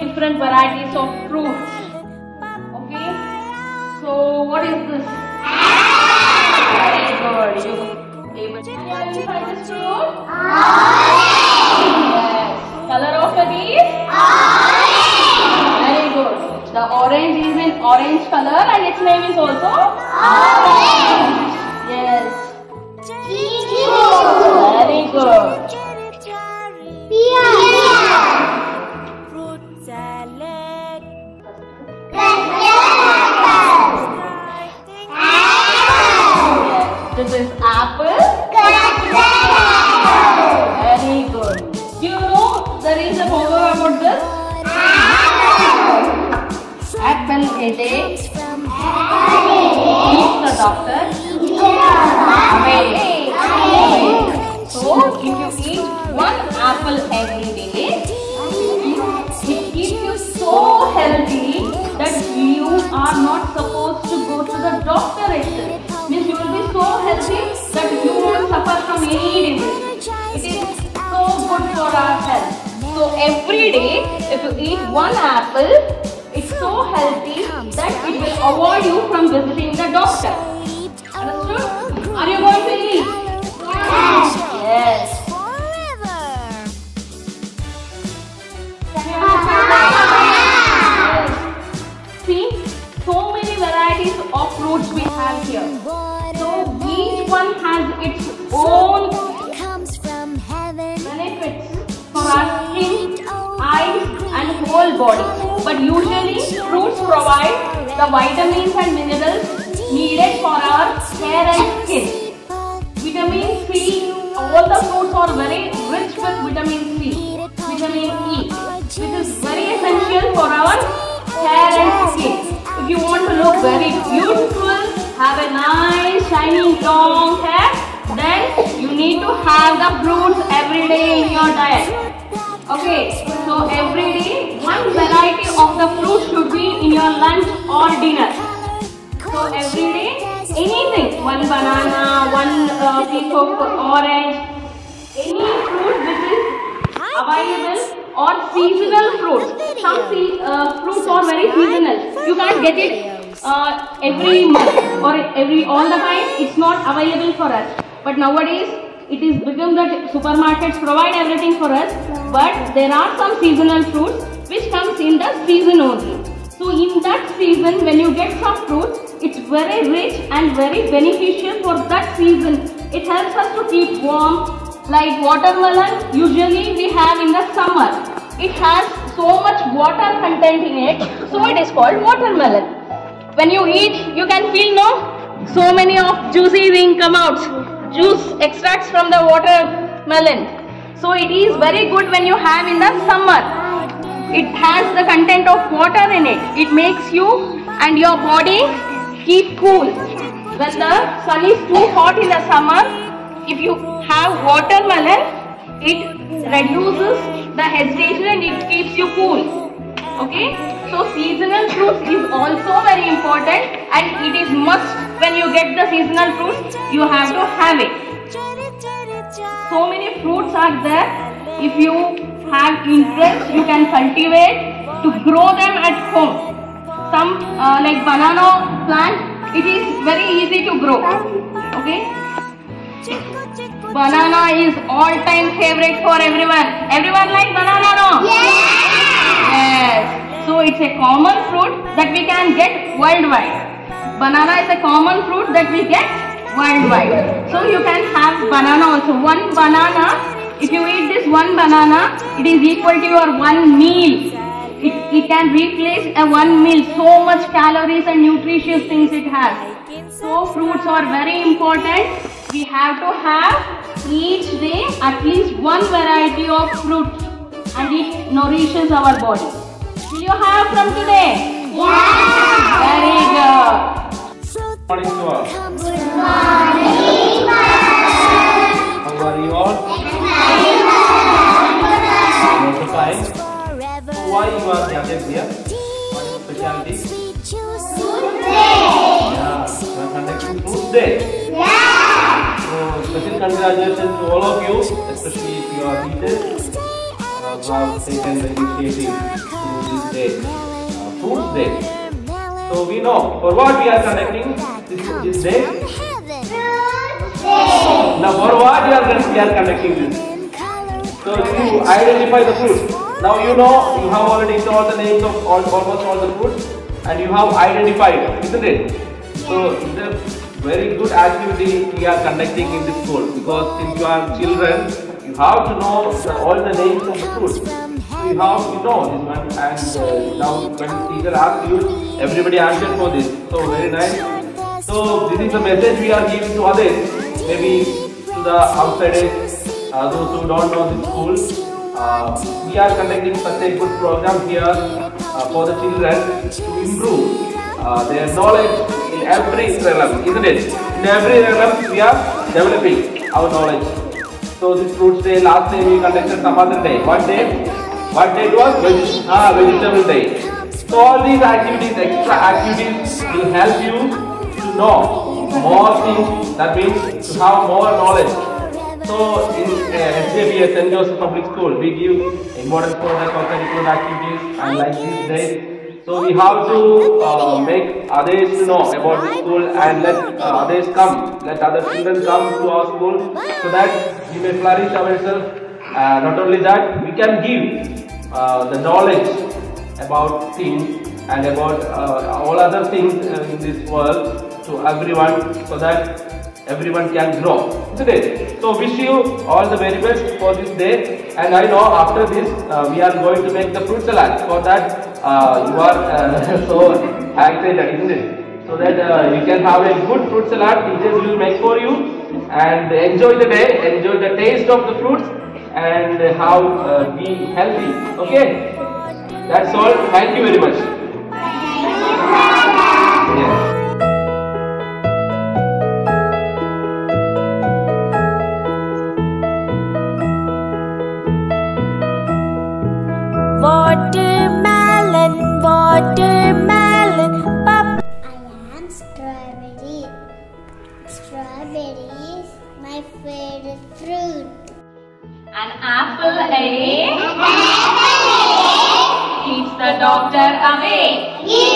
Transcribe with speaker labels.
Speaker 1: different varieties of fruits. Okay. So what is this? Very good. You identify this fruit? Yes. Color of? Very good. The orange is in orange color and its name is also? This is apple. Very good. Do you know there is a proverb about this? Apple a day keeps the doctor away. From any. It is so good for our health. So every day, if you eat one apple, it's so healthy that it will avoid you from visiting the doctor. Understood? Are you going to eat? Yes. Skin, eyes and whole body. But usually fruits provide the vitamins and minerals needed for our hair and skin. Vitamin C, all the fruits are very rich with vitamin C, vitamin E, which is very essential for our hair and skin. If you want to look very beautiful, have a nice shining long hair, then you need to have the fruits every day in your diet. Okay, so every day one variety of the fruit should be in your lunch or dinner. So every day anything, one banana, one uh, piece of orange, any fruit which is available or seasonal fruit. Some se- uh, fruits are very seasonal. You can't get it uh, every month or every all the time. It's not available for us. But nowadays it is become that supermarkets provide everything for us. But there are some seasonal fruits which comes in the season only. So in that season, when you get some fruit, it's very rich and very beneficial for that season. It helps us to keep warm. Like watermelon, usually we have in the summer. It has so much water content in it, so it is called watermelon. When you eat, you can feel no, so many of juicy thing come out, juice extracts from the watermelon. So it is very good when you have in the summer. It has the content of water in it. It makes you and your body keep cool. When the sun is too hot in the summer if you have watermelon it reduces the hesitation and it keeps you cool. Okay? So seasonal fruits is also very important and it is must when you get the seasonal fruits you have to have it. So many fruits are there. If you have interest you can cultivate to grow them at home. Some uh, like banana plant it is very easy to grow. Okay? Banana is all time favorite for everyone. Everyone like banana no? Yes. So it's a common fruit that we can get worldwide banana is a common fruit that we get worldwide so you can have banana also one banana if you eat this one banana, it is equal to your one meal. It, it can replace a one meal. So much calories and nutritious things it has. So fruits are very important. We have to have each day at least one variety of fruit and it nourishes our body. Will you have from today? Very good.
Speaker 2: Morning to all. How are you all? So why you are gathered here? What is specialty? Yeah, we are conducting Fruit Day. Yeah. So special congratulations to all of you, especially if you are teachers who have taken the initiative to this day, uh, Fruits Day. So we know for what we are connecting this, this day. Now for what we are, we are conducting this. So you identify the fruits. Now you know you have already eaten all the names of all, almost all the fruits and you have identified, isn't it? So it's a very good activity we are conducting in this school because since you are children, you have to know the, all the names of the fruits. So you have to know this one and uh, now when teacher asks you, everybody answered for this. So very nice. So this is the message we are giving to others, maybe to the outsiders, uh, those who don't know this school. Uh, we are conducting such a good program here uh, for the children to improve uh, their knowledge in every realm, isn't it? In every realm we are developing our knowledge. So this fruits day, last day we conducted some other day. What day? What day it was? Veg- ah, vegetable day. So all these activities, extra activities will help you to know more things. That means to have more knowledge. So in uh, SJB, St. Joseph Public School, we give importance for the co-curricular activities and like these days. So we have to uh, make others to know about the school and let uh, others come, let other children come to our school so that we may flourish ourselves. Uh, not only that, we can give uh, the knowledge about things and about uh, all other things in this world to everyone so that everyone can grow. Isn't? So wish you all the very best for this day. And I know after this uh, we are going to make the fruit salad. For that uh, you are uh, so excited, isn't it? So that uh, you can have a good fruit salad. which Teachers will make for you and enjoy the day, enjoy the taste of the fruits and how uh, be healthy. Okay? That's all. Thank you very much. Yes.
Speaker 3: Watermelon, watermelon, pop. I am strawberry. Strawberry is my favorite fruit.
Speaker 1: An apple eh? A keeps the doctor